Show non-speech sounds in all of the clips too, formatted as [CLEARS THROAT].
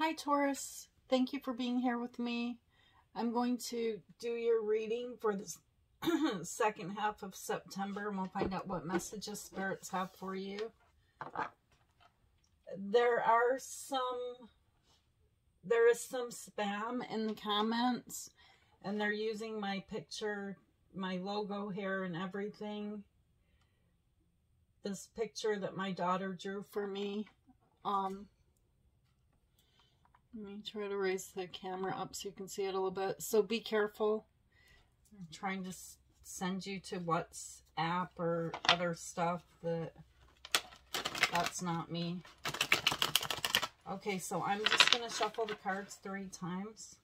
Hi, Taurus. Thank you for being here with me. I'm going to do your reading for the [CLEARS THROAT] second half of September, and we'll find out what messages spirits have for you. There are some, there is some spam in the comments, and they're using my picture, my logo here and everything. This picture that my daughter drew for me. Um, let me try to raise the camera up so you can see it a little bit. So be careful. I'm trying to send you to WhatsApp or other stuff that that's not me. Okay, so I'm just going to shuffle the cards three times.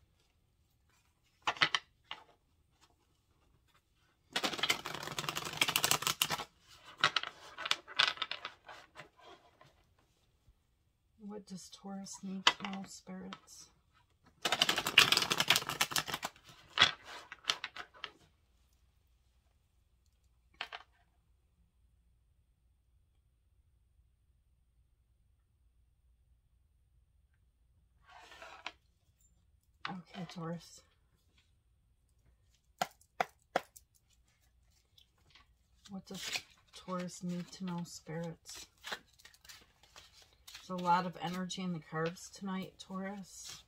Does Taurus need to know, spirits? Okay, Taurus. What does Taurus need to know, spirits? There's a lot of energy in the cards tonight, Taurus.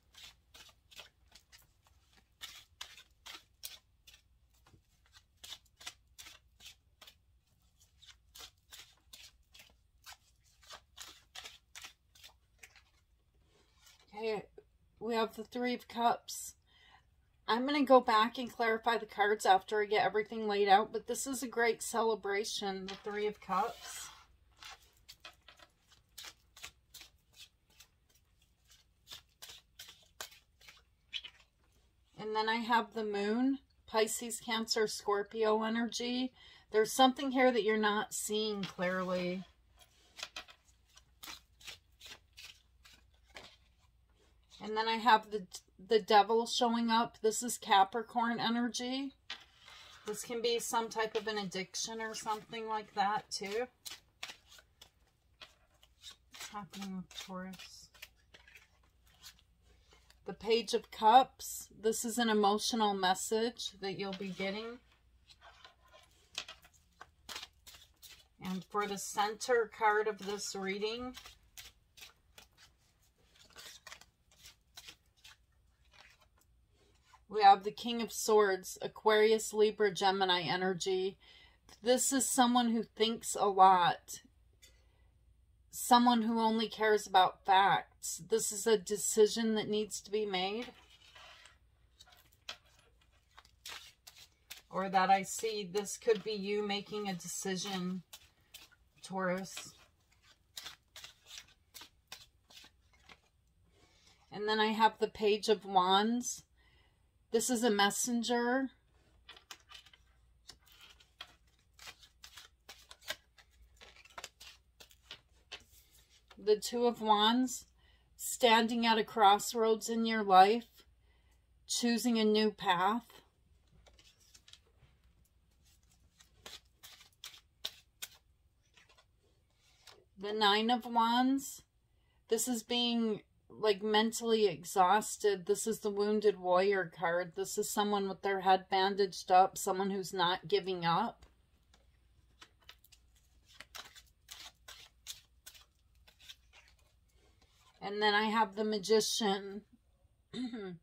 Okay, we have the Three of Cups. I'm going to go back and clarify the cards after I get everything laid out, but this is a great celebration, the Three of Cups. Then I have the moon, Pisces, Cancer, Scorpio energy. There's something here that you're not seeing clearly. And then I have the, the devil showing up. This is Capricorn energy. This can be some type of an addiction or something like that too. What's happening with Taurus? The Page of Cups. This is an emotional message that you'll be getting. And for the center card of this reading, we have the King of Swords, Aquarius, Libra, Gemini energy. This is someone who thinks a lot someone who only cares about facts. This is a decision that needs to be made. Or that I see this could be you making a decision, Taurus. And then I have the Page of Wands. This is a messenger the Two of Wands, standing at a crossroads in your life, choosing a new path. The Nine of Wands, this is being like mentally exhausted. This is the Wounded Warrior card. This is someone with their head bandaged up, someone who's not giving up. And then I have the magician. [CLEARS THROAT]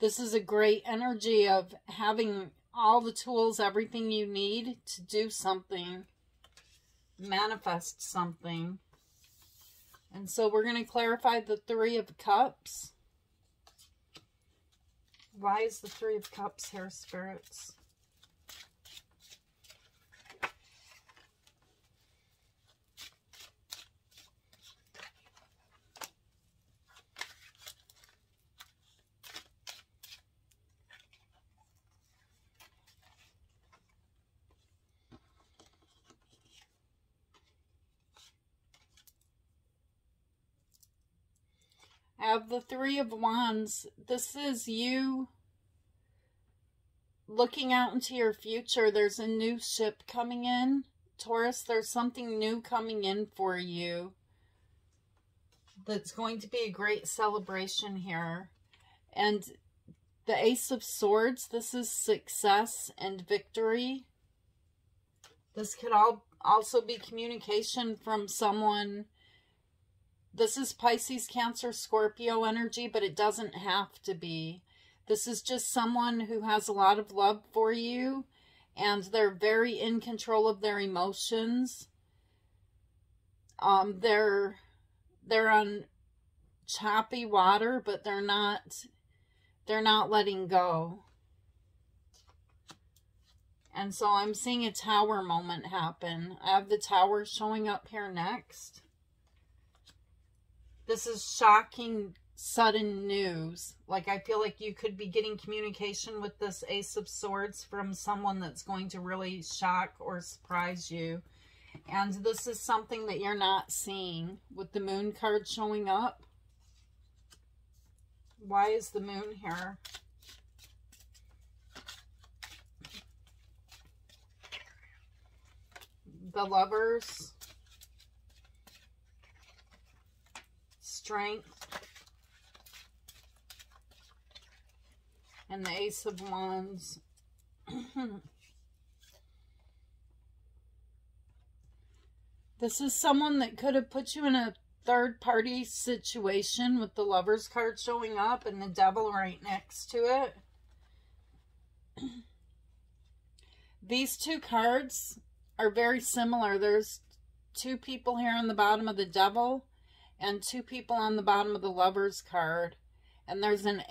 this is a great energy of having all the tools, everything you need to do something, manifest something. And so we're going to clarify the Three of Cups. Why is the Three of Cups here, spirits? Have the Three of Wands. This is you looking out into your future. There's a new ship coming in. Taurus, there's something new coming in for you. that's going to be a great celebration here. And the Ace of Swords, this is success and victory. This could all also be communication from someone. This is Pisces, Cancer, Scorpio energy, but it doesn't have to be. This is just someone who has a lot of love for you and they're very in control of their emotions. Um, they're they're on choppy water, but they're not they're not letting go. And so I'm seeing a tower moment happen. I have the tower showing up here next. This is shocking, sudden news. Like, I feel like you could be getting communication with this Ace of Swords from someone that's going to really shock or surprise you. And this is something that you're not seeing with the moon card showing up. Why is the moon here? The lovers. Strength. And the Ace of Wands. [CLEARS THROAT] this is someone that could have put you in a third party situation with the lover's card showing up and the devil right next to it. [CLEARS THROAT] These two cards are very similar. There's two people here on the bottom of the devil and two people on the bottom of the lover's card. And there's an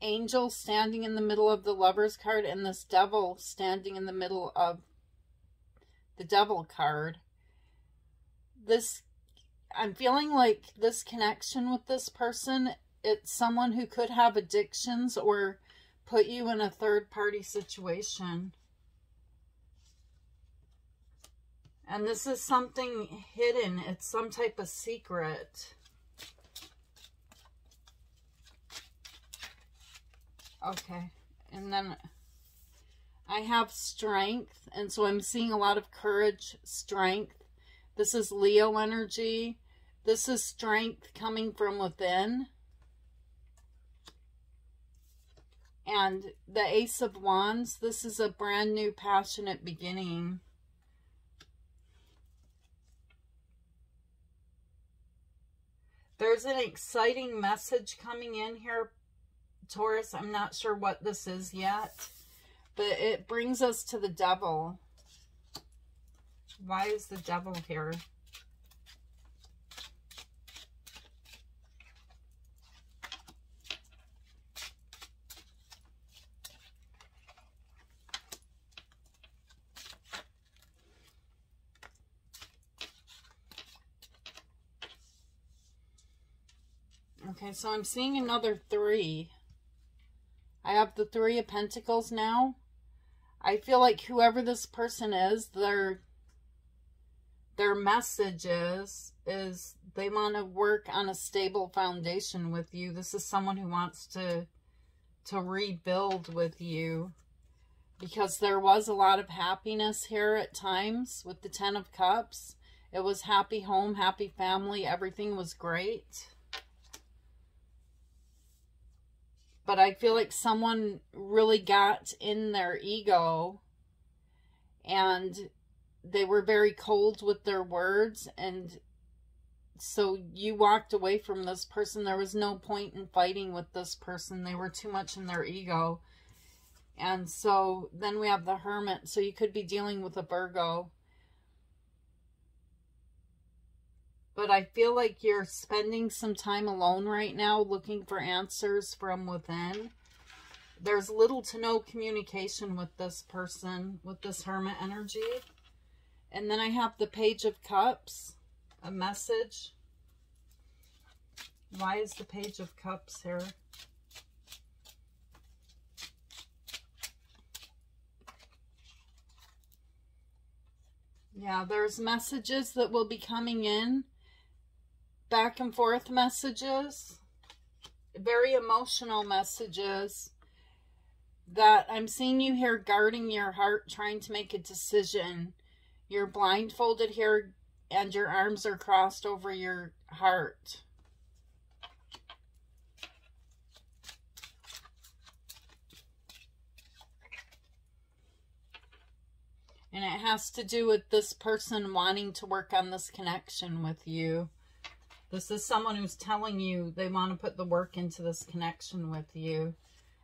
angel standing in the middle of the lover's card and this devil standing in the middle of the devil card. This I'm feeling like this connection with this person, it's someone who could have addictions or put you in a third party situation. And this is something hidden. It's some type of secret. Okay. And then I have strength. And so I'm seeing a lot of courage, strength. This is Leo energy. This is strength coming from within. And the Ace of Wands, this is a brand new passionate beginning. There's an exciting message coming in here, Taurus. I'm not sure what this is yet, but it brings us to the devil. Why is the devil here? Okay, so I'm seeing another three. I have the three of pentacles now. I feel like whoever this person is, their their message is, is they want to work on a stable foundation with you. This is someone who wants to to rebuild with you because there was a lot of happiness here at times with the Ten of Cups. It was happy home, happy family. Everything was great. But I feel like someone really got in their ego and they were very cold with their words. And so you walked away from this person. There was no point in fighting with this person. They were too much in their ego. And so then we have the hermit. So you could be dealing with a virgo but I feel like you're spending some time alone right now looking for answers from within. There's little to no communication with this person, with this hermit energy. And then I have the Page of Cups, a message. Why is the Page of Cups here? Yeah, there's messages that will be coming in back and forth messages, very emotional messages that I'm seeing you here guarding your heart, trying to make a decision. You're blindfolded here and your arms are crossed over your heart. And it has to do with this person wanting to work on this connection with you. This is someone who's telling you they want to put the work into this connection with you.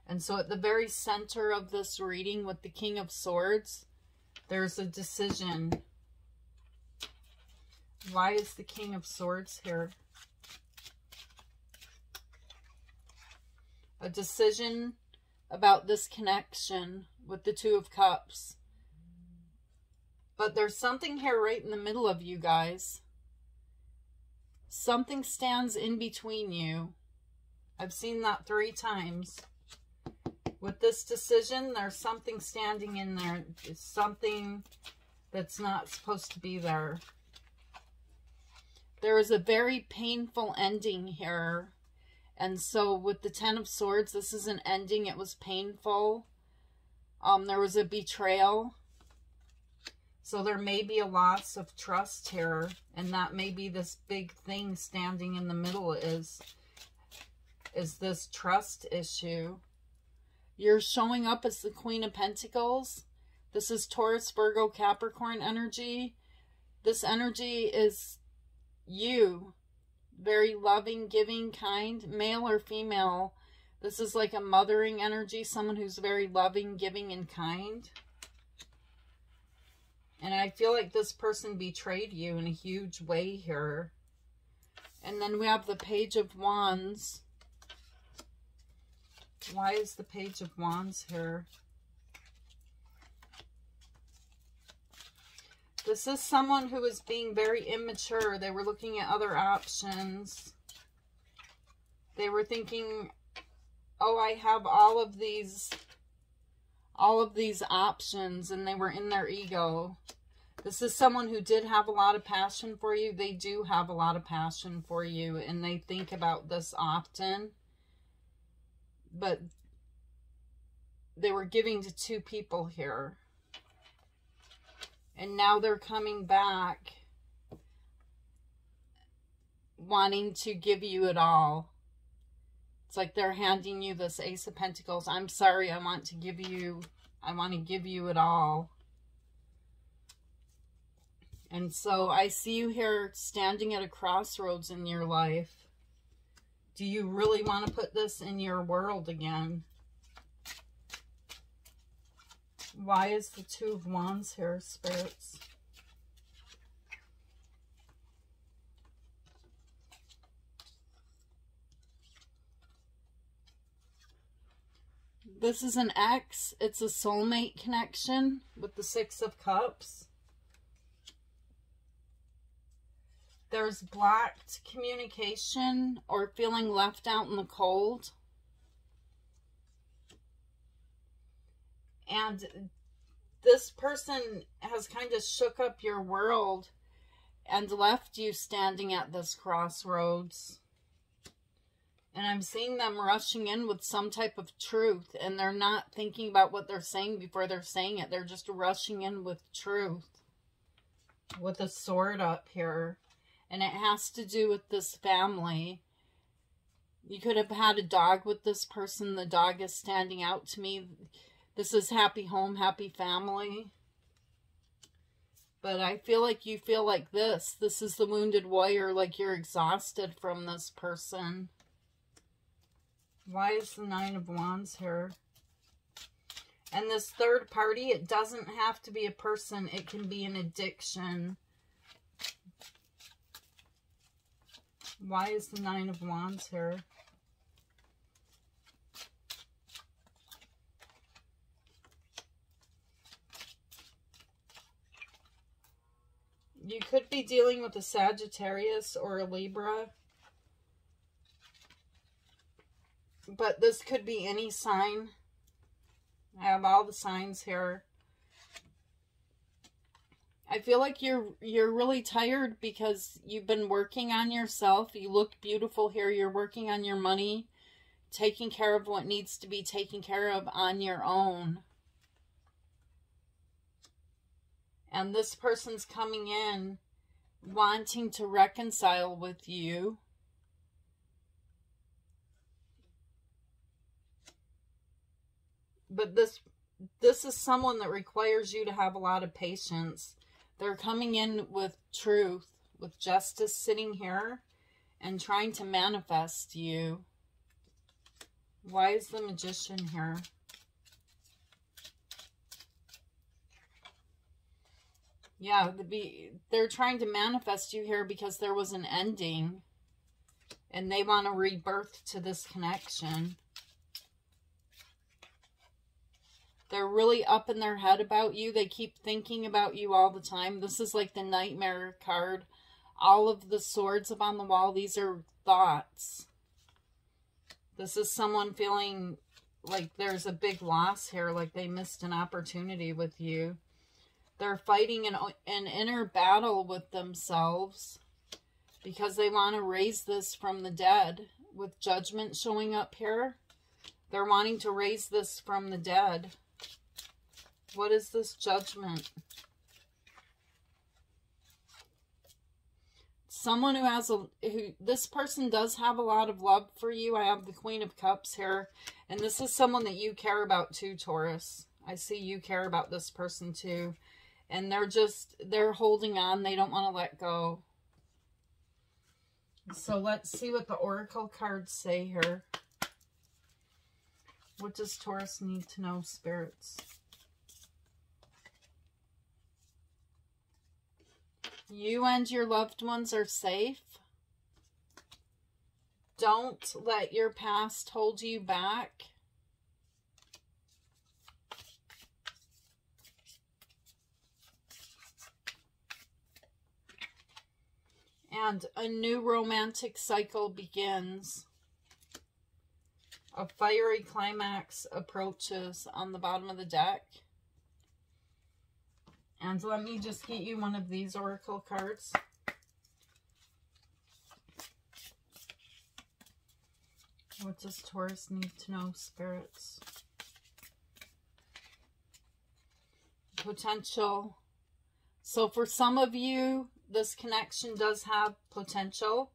And so at the very center of this reading with the King of Swords, there's a decision. Why is the King of Swords here? A decision about this connection with the Two of Cups. But there's something here right in the middle of you guys. Something stands in between you. I've seen that three times. With this decision, there's something standing in there. It's something that's not supposed to be there. There is a very painful ending here. And so with the Ten of Swords, this is an ending. It was painful. Um, there was a betrayal. So there may be a loss of trust here, and that may be this big thing standing in the middle is, is this trust issue. You're showing up as the Queen of Pentacles. This is Taurus, Virgo, Capricorn energy. This energy is you. Very loving, giving, kind, male or female. This is like a mothering energy, someone who's very loving, giving, and kind. And I feel like this person betrayed you in a huge way here. And then we have the Page of Wands. Why is the Page of Wands here? This is someone who is being very immature. They were looking at other options. They were thinking, oh, I have all of these all of these options and they were in their ego. This is someone who did have a lot of passion for you. They do have a lot of passion for you and they think about this often. But they were giving to two people here. And now they're coming back wanting to give you it all. It's like they're handing you this Ace of Pentacles. I'm sorry, I want to give you, I want to give you it all. And so I see you here standing at a crossroads in your life. Do you really want to put this in your world again? Why is the Two of Wands here, spirits? This is an X. It's a soulmate connection with the Six of Cups. There's blocked communication or feeling left out in the cold. And this person has kind of shook up your world and left you standing at this crossroads. And I'm seeing them rushing in with some type of truth. And they're not thinking about what they're saying before they're saying it. They're just rushing in with truth. With a sword up here. And it has to do with this family. You could have had a dog with this person. The dog is standing out to me. This is happy home, happy family. But I feel like you feel like this. This is the wounded warrior, like you're exhausted from this person. Why is the Nine of Wands here? And this third party, it doesn't have to be a person. It can be an addiction. Why is the Nine of Wands here? You could be dealing with a Sagittarius or a Libra. But this could be any sign. I have all the signs here. I feel like you're you're really tired because you've been working on yourself. You look beautiful here. You're working on your money, taking care of what needs to be taken care of on your own. And this person's coming in wanting to reconcile with you. But this this is someone that requires you to have a lot of patience. They're coming in with truth, with justice sitting here and trying to manifest you. Why is the magician here? Yeah, be they're trying to manifest you here because there was an ending. And they want a rebirth to this connection. They're really up in their head about you. They keep thinking about you all the time. This is like the nightmare card. All of the swords up on the wall, these are thoughts. This is someone feeling like there's a big loss here, like they missed an opportunity with you. They're fighting an, an inner battle with themselves because they want to raise this from the dead with judgment showing up here. They're wanting to raise this from the dead. What is this judgment? Someone who has a, who, this person does have a lot of love for you. I have the Queen of Cups here. And this is someone that you care about too, Taurus. I see you care about this person too. And they're just, they're holding on. They don't want to let go. So let's see what the Oracle cards say here. What does Taurus need to know, spirits? You and your loved ones are safe. Don't let your past hold you back. And a new romantic cycle begins. A fiery climax approaches on the bottom of the deck. And let me just get you one of these oracle cards. What does Taurus need to know, spirits? Potential. So for some of you, this connection does have potential.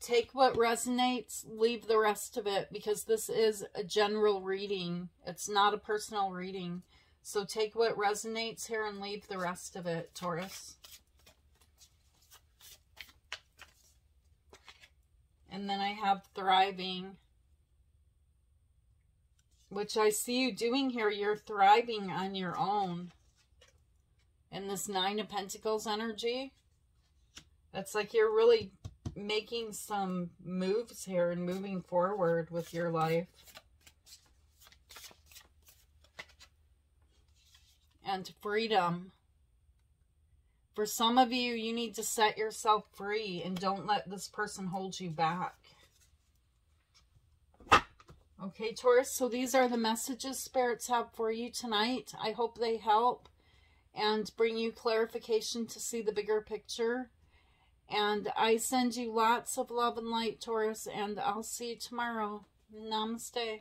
Take what resonates, leave the rest of it, because this is a general reading. It's not a personal reading. So take what resonates here and leave the rest of it, Taurus. And then I have thriving, which I see you doing here. You're thriving on your own in this Nine of Pentacles energy. It's like you're really making some moves here and moving forward with your life. And freedom. For some of you, you need to set yourself free and don't let this person hold you back. Okay, Taurus, so these are the messages spirits have for you tonight. I hope they help and bring you clarification to see the bigger picture. And I send you lots of love and light, Taurus, and I'll see you tomorrow. Namaste.